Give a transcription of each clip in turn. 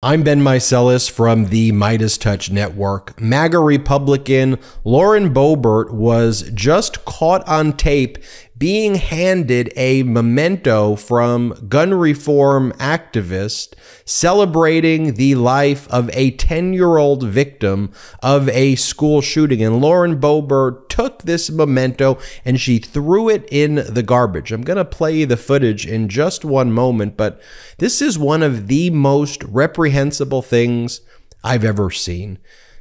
I'm Ben Meiselas from the MeidasTouch Network. MAGA Republican Lauren Boebert was just caught on tape being handed a memento from gun reform activist celebrating the life of a 10 year old victim of a school shooting. And Lauren Boebert took this memento and she threw it in the garbage. I'm going to play the footage in just one moment, but this is one of the most reprehensible things I've ever seen.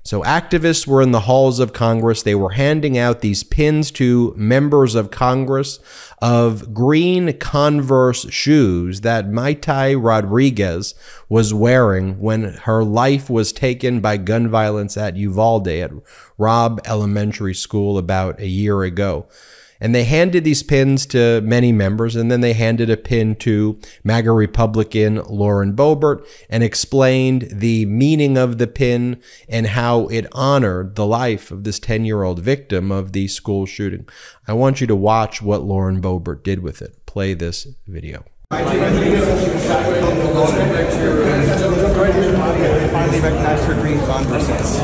So activists were in the halls of Congress. They were handing out these pins to members of Congress of green Converse shoes that Maite Rodriguez was wearing when her life was taken by gun violence at Uvalde at Robb Elementary School about a year ago. And they handed these pins to many members, and then they handed a pin to MAGA Republican Lauren Boebert and explained the meaning of the pin and how it honored the life of this 10 year old victim of the school shooting. I want you to watch what Lauren Boebert did with it. Play this video. Finally recognized her green Converses.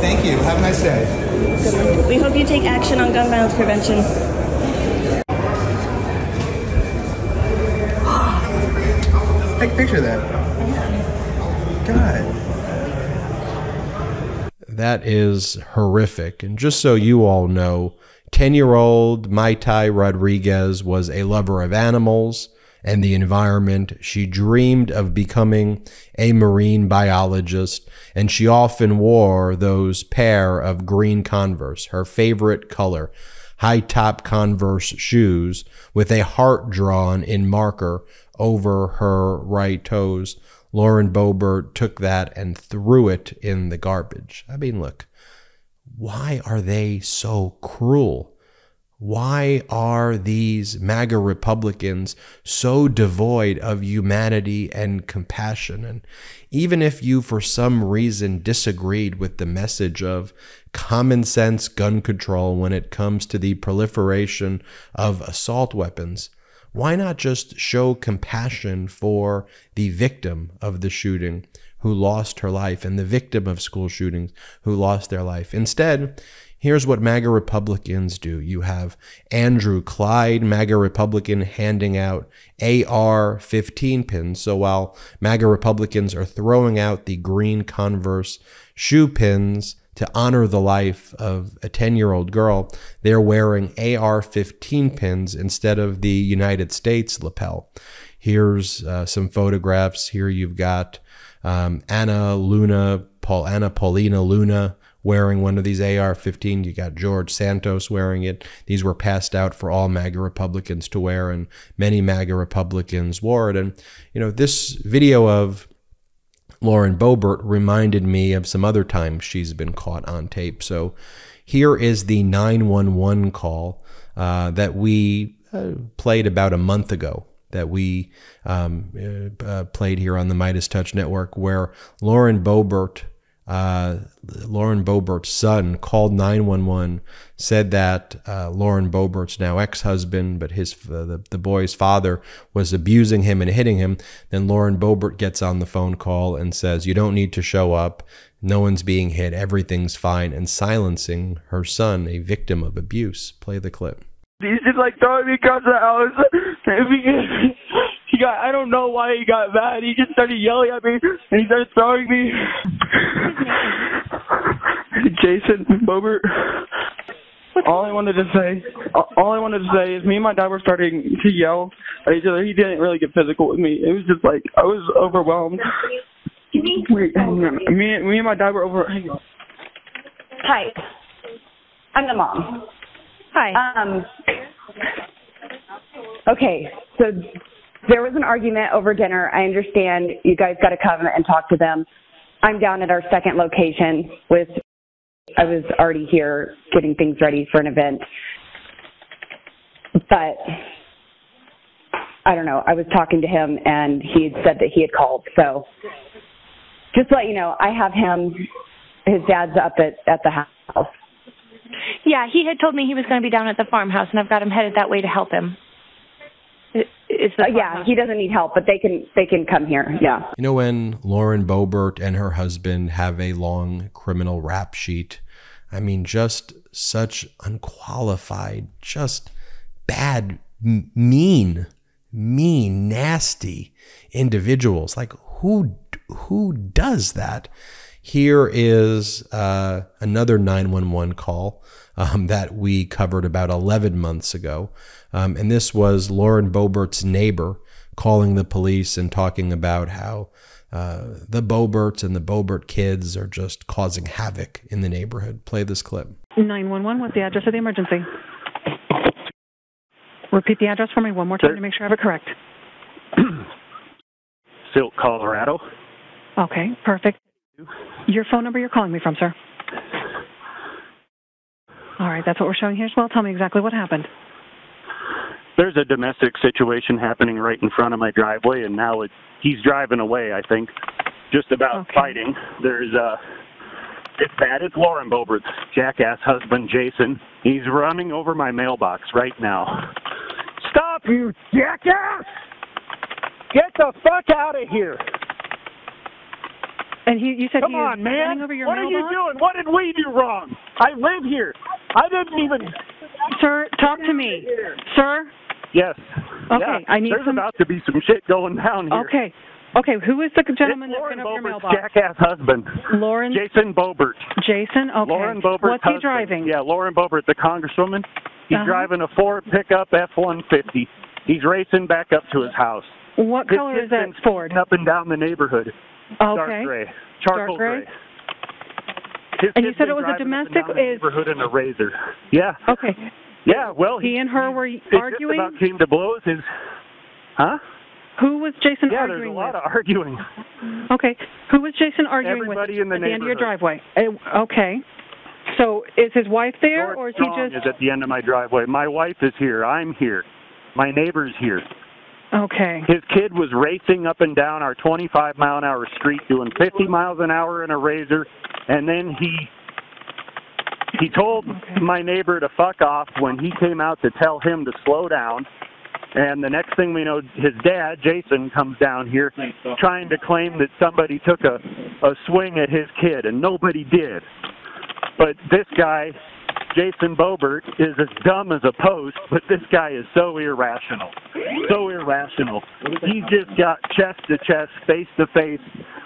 Thank you. Have a nice day. We hope you take action on gun violence prevention. Take a picture of that. God. That is horrific. And just so you all know, 10 year old Maite Rodriguez was a lover of animals and the environment. She dreamed of becoming a marine biologist, and she often wore those pair of green Converse, her favorite color, high top Converse shoes with a heart drawn in marker over her right toes. Lauren Boebert took that and threw it in the garbage. I mean, look, why are they so cruel? Why are these MAGA Republicans so devoid of humanity and compassion? And even if you, for some reason, disagreed with the message of common sense gun control when it comes to the proliferation of assault weapons, why not just show compassion for the victim of the shooting who lost her life and the victim of school shootings who lost their life? Instead, Here's what MAGA Republicans do. You have Andrew Clyde, MAGA Republican, handing out AR 15 pins. So while MAGA Republicans are throwing out the green Converse shoe pins to honor the life of a 10 year old girl, they're wearing AR 15 pins instead of the United States lapel. Here's uh, some photographs. Here you've got um, Anna Luna, Paul, Anna Paulina Luna wearing one of these AR 15. You got George Santos wearing it. These were passed out for all MAGA Republicans to wear, and many MAGA Republicans wore it. And, you know, this video of Lauren Boebert reminded me of some other times she's been caught on tape. So here is the 911 call uh, that we uh, played about a month ago that we um, uh, uh played here on the MeidasTouch Network, where Lauren Boebert uh, Lauren Boebert's son called 911, said that uh, Lauren Boebert's now ex-husband, but his uh, the, the boy's father was abusing him and hitting him. Then Lauren Boebert gets on the phone call and says, "You don't need to show up. No one's being hit. Everything's fine," and silencing her son, a victim of abuse. Play the clip. He's just like throwing me across the house. he got, I don't know why he got mad. He just started yelling at me and he started throwing me. Jason Boebert. All I wanted to say, all I wanted to say is me and my dad were starting to yell at each other. He didn't really get physical with me. It was just like, I was overwhelmed. Wait, hang on. Me, me and my dad were over, hang on. Hi. I'm the mom. Hi. Um, okay, so there was an argument over dinner. I understand you guys got to come and talk to them. I'm down at our second location with, I was already here getting things ready for an event. But I don't know, I was talking to him and he had said that he had called. So just let you know, I have him, his dad's up at, at the house. Yeah, he had told me he was going to be down at the farmhouse, and I've got him headed that way to help him. It's the Uh, yeah, he doesn't need help, but they can they can come here. Yeah. You know, when Lauren Boebert and her husband have a long criminal rap sheet, I mean, just such unqualified, just bad, m- mean, mean, nasty individuals. Like who who does that? Here is uh, another 911 call um, that we covered about 11 months ago. Um, and this was Lauren Boebert's neighbor calling the police and talking about how uh, the Boeberts and the Boebert kids are just causing havoc in the neighborhood. Play this clip. 911, what's the address of the emergency? Repeat the address for me one more time to make sure I have it correct. Silt, Colorado. Okay, perfect. Your phone number you're calling me from, sir? All right, that's what we're showing here as well. Tell me exactly what happened. There's a domestic situation happening right in front of my driveway, and now it, he's driving away. I think, just about Okay. fighting. There's uh, it's bad. It's Lauren Boebert's jackass husband, Jason. He's running over my mailbox right now. Stop, you jackass! Get the fuck out of here! And he, you said Come he on, man! over your what are you doing? What did we do wrong? I live here. I didn't even. Sir, talk to me. Sir? Yes. Okay, Yeah, I need There's some- about to be some shit going down here. Okay. Okay, who is the gentleman it's Lauren over your Boebert's mailbox? jackass husband, Lauren Jason Boebert. Jason? Okay. Lauren Boebert's What's he driving? Yeah, Lauren Boebert, the congresswoman. He's Uh-huh. driving a Ford pickup F-150. He's racing back up to his house. What color is that been Ford? Up and down the neighborhood. Dark Okay. gray. Charcoal Dark gray? His And you said it was a and domestic? Is- neighborhood in a razor. Yeah. Okay. Yeah. Well, He and her were it arguing? just about came to blows. His, huh? Who was Jason Yeah, there's a arguing lot with? of arguing. Okay. Who was Jason arguing Everybody with in the at the end of your driveway? Uh, okay. So is his wife there, George or is he Strong just is at the end of my driveway. My wife is here. I'm here. My neighbor's here. Okay? His kid was racing up and down our 25 mile an hour street, doing 50 miles an hour in a razor, and then he he told Okay. my neighbor to fuck off when he came out to tell him to slow down. And the next thing we know, his dad, Jason, comes down here trying to claim that somebody took a, a swing at his kid, and nobody did. But this guy, Jason Boebert, is as dumb as a post, but this guy is so irrational. So irrational. He just got chest to chest, face to face,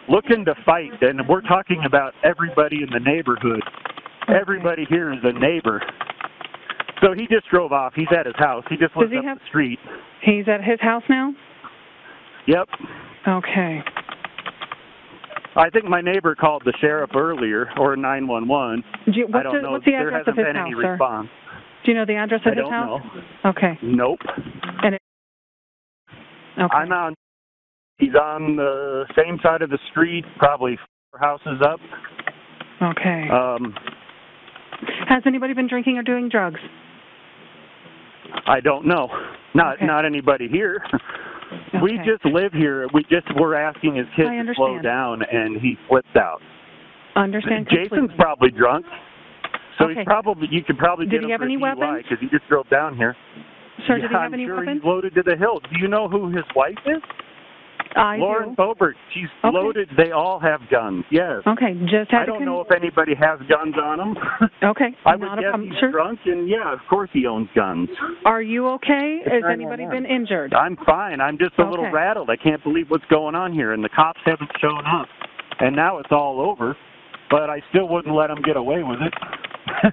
looking to fight. And we're talking about everybody in the neighborhood. Everybody here is a neighbor. So he just drove off. He's at his house. He just lives he up have- the street. He's at his house now. Yep. Okay. I think my neighbor called the sheriff earlier or 911. Do you, I what's, don't the, know. what's the there address hasn't of his been house, any sir? response. Do you know the address of I his don't house? know. Okay. Nope. And it, okay. I'm on. He's on the same side of the street, probably four houses up. okay. Um, Has anybody been drinking or doing drugs? I don't know. Not Okay. not anybody here. We just live here. We just were asking his kid to slow down, and he flips out. Understand Jason's completely. probably drunk, so Okay. he's probably you could probably Did get him have for any weapons? because he just drove down here. Sir, yeah, did he have I'm any sure weapons? he's loaded to the hilt. Do you know who his wife is? I Lauren do. Boebert. She's Okay. loaded. They all have guns. Yes. Okay, just had I don't con- know if anybody has guns on them. Okay, I would not a guess problem. he's Sir, drunk, and yeah, of course he owns guns. are you okay? Has anybody been injured? I'm fine. I'm just a little rattled. I can't believe what's going on here, and the cops haven't shown up. And now it's all over, but I still wouldn't let him get away with it.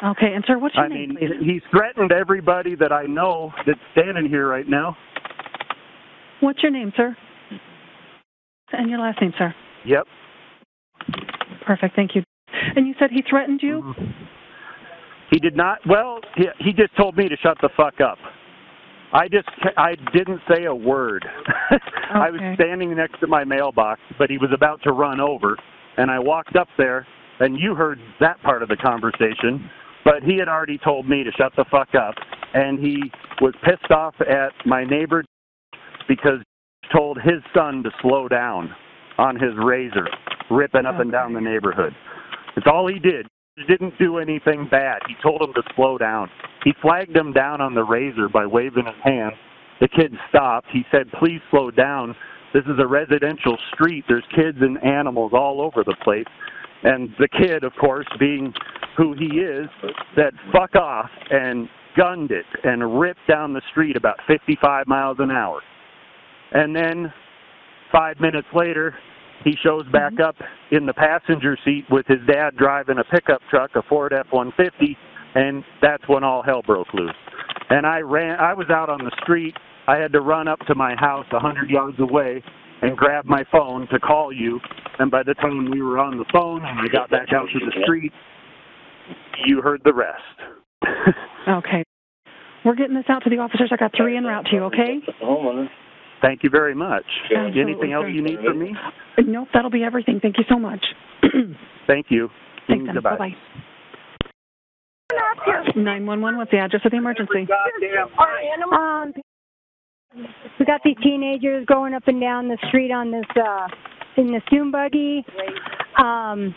Okay, and sir, what's your I name, I mean, please? he's threatened everybody that I know that's standing here right now. What's your name, sir? And your last name, sir. Yep. Perfect, thank you. And you said he threatened you? Mm-hmm. He did not. Well, he, he just told me to shut the fuck up. I just I didn't say a word. I was standing next to my mailbox, but he was about to run over, and I walked up there, and you heard that part of the conversation. But he had already told me to shut the fuck up, and he was pissed off at my neighbor because told his son to slow down on his razor, ripping up and down the neighborhood. It's all he did. He didn't do anything bad. He told him to slow down. He flagged him down on the razor by waving his hand The kid stopped. He said, "Please slow down. This is a residential street. There's kids and animals all over the place." And the kid, of course, being who he is, said, "Fuck off," and gunned it and ripped down the street about 55 miles an hour. And then five minutes later, he shows back mm-hmm. up in the passenger seat with his dad driving a pickup truck, a Ford F-150, and that's when all hell broke loose. And I ran. I was out on the street. I had to run up to my house a hundred yards away and grab my phone to call you. And by the time we were on the phone and I got back out to the street, you heard the rest. Okay. We're getting this out to the officers. I got three en route to you, okay? Thank you very much. Absolutely. Anything else you need from me? Nope, that'll be everything. Thank you so much. Thank you. Thanks, then. Goodbye. Bye-bye. 911, what's the address of the emergency? Um, we got these teenagers going up and down the street on this uh in the dune buggy, um,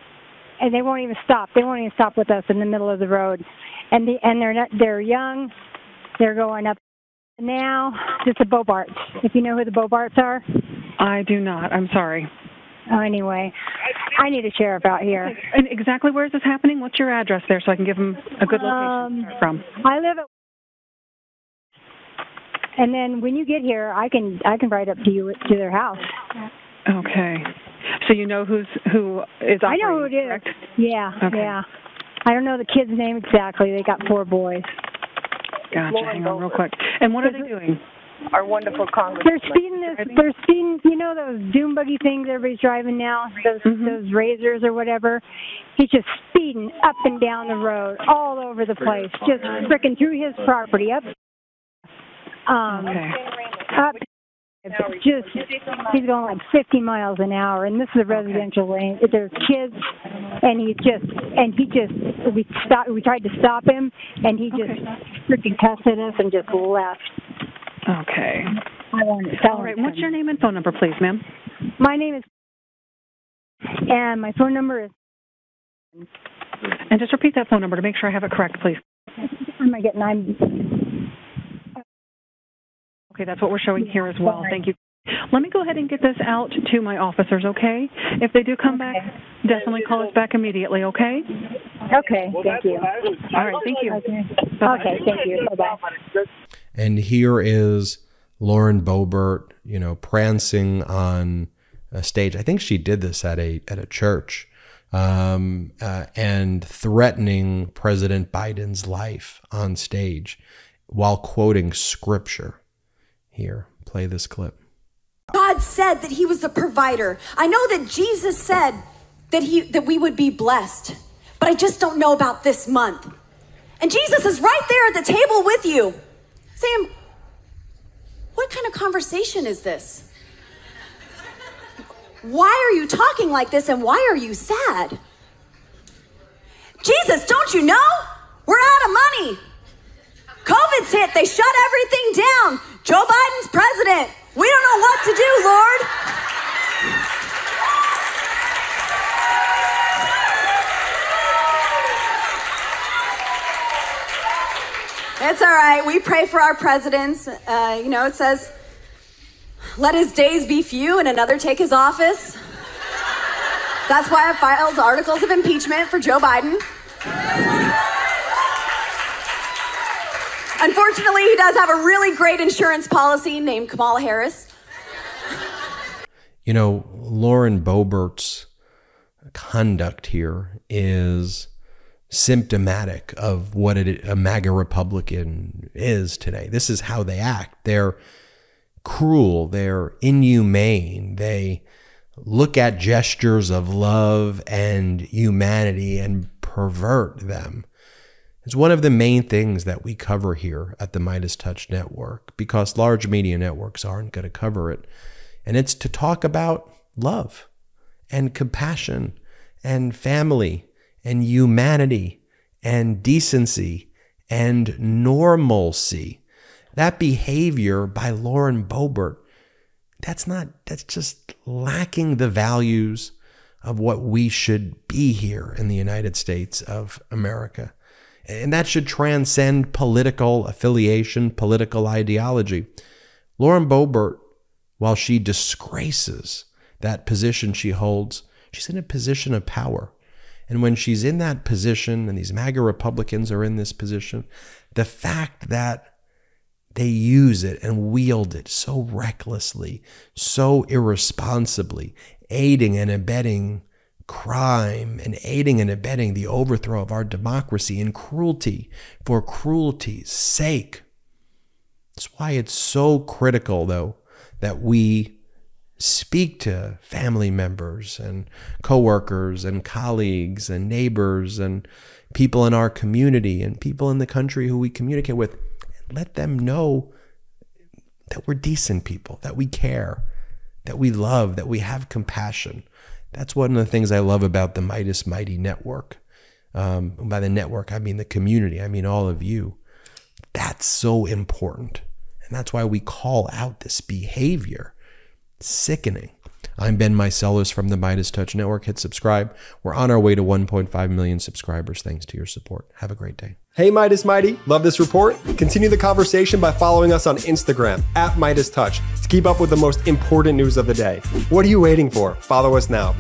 and they won't even stop. They won't even stop with us in the middle of the road, and the and they're not, they're young. They're going up now. It's the Boeberts. If you know who the Boeberts are. I do not. I'm sorry. Oh, anyway, I need a sheriff out here. And exactly where is this happening? What's your address there so I can give them a good location Um, from? I live at. And then when you get here, I can I can ride up to you to their house. Okay. So you know who's who is I know who it is correct? Yeah, Okay. yeah. I don't know the kid's name exactly. They got four boys. Gotcha. Hang on real quick. And what are they doing? Our wonderful Congress. They're speeding this. They're speeding. You know those dune buggy things everybody's driving now. Those Mhm. those razors or whatever. He's just speeding up and down the road, all over the place, just fricking through his property, up, um, Okay. up. Just he's going like 50 miles an hour, and this is a residential lane. There's kids, and he's just and he just we stopped. We tried to stop him, and he just freaking cussed at us and just left. Okay. I want to tell All right. him What's your name and phone number, please, ma'am? My name is, and my phone number is. And just repeat that phone number to make sure I have it correct, please. Am I getting? I'm. Okay, that's what we're showing here as well. Thank you. Let me go ahead and get this out to my officers, okay? If they do come back, definitely call us back immediately, okay? Okay, thank you. All right, thank you. Okay, okay thank you. Bye bye. And here is Lauren Boebert, you know, prancing on a stage. I think she did this at a at a church, um, uh, and threatening President Biden's life on stage while quoting scripture. Here, play this clip. God said that he was the provider. I know that Jesus said that he that we would be blessed. But I just don't know about this month. And Jesus is right there at the table with you. Sam, what kind of conversation is this? Why are you talking like this and why are you sad? Jesus, don't you know? We're out of money. COVID's hit. They shut everything down. Joe Biden's president. We don't know what to do, Lord. It's all right. We pray for our presidents. Uh, you know, it says, let his days be few and another take his office. That's why I filed articles of impeachment for Joe Biden. Unfortunately, he does have a really great insurance policy named Kamala Harris. You know, Lauren Boebert's conduct here is symptomatic of what a MAGA Republican is today. This is how they act. They're cruel, they're inhumane, they look at gestures of love and humanity and pervert them. It's one of the main things that we cover here at the MeidasTouch Network because large media networks aren't going to cover it. And it's to talk about love and compassion and family and humanity and decency and normalcy. That behavior by Lauren Boebert, that's not, that's just lacking the values of what we should be here in the United States of America. And that should transcend political affiliation, political ideology. Lauren Boebert, while she disgraces that position she holds, she's in a position of power. And when she's in that position, and these MAGA Republicans are in this position, the fact that they use it and wield it so recklessly, so irresponsibly, aiding and abetting crime and aiding and abetting the overthrow of our democracy and cruelty for cruelty's sake. That's why it's so critical, though, that we speak to family members and coworkers and colleagues and neighbors and people in our community and people in the country who we communicate with and let them know that we're decent people, that we care, that we love, that we have compassion. That's one of the things I love about the Meidas Mighty Network. Um, by the network, I mean the community, I mean all of you. That's so important. And that's why we call out this behavior Sickening. I'm Ben Meiselas from the MeidasTouch Network. Hit subscribe. We're on our way to 1.5 million subscribers thanks to your support. Have a great day. Hey, Meidas Mighty. Love this report? Continue the conversation by following us on Instagram at MeidasTouch to keep up with the most important news of the day. What are you waiting for? Follow us now.